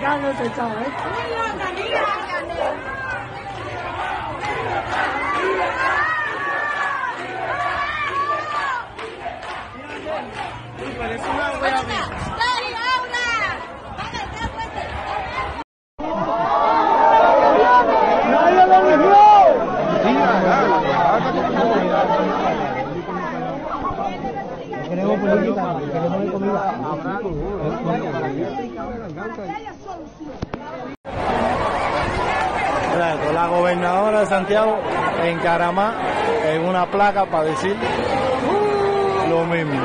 pesado, ¿eh? Queremos política, queremos comida. Exacto, la gobernadora de Santiago en Caramá en una placa para decir lo mismo.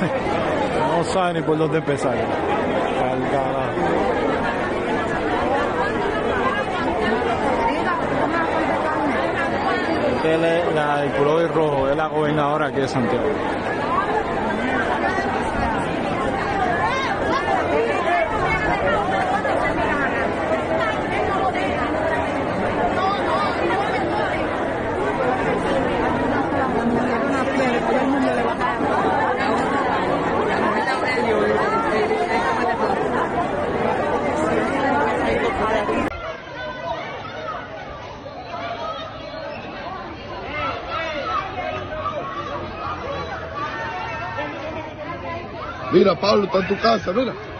No sabe ni por dónde empezar. Este es la, el color rojo, es la gobernadora aquí de Santiago. Mira, Pablo está en tu casa, mira.